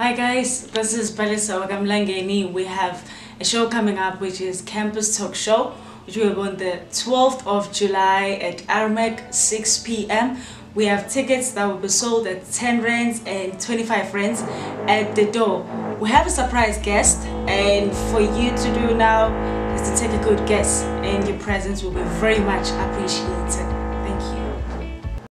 Hi guys, this is Palesa Wagamlangeni. We have a show coming up which is Campus Talk Show, which will be on the 12th of July at Armac 6 p.m. We have tickets that will be sold at 10 rands and 25 rands at the door. We have a surprise guest and for you to do now is to take a good guess and your presence will be very much appreciated.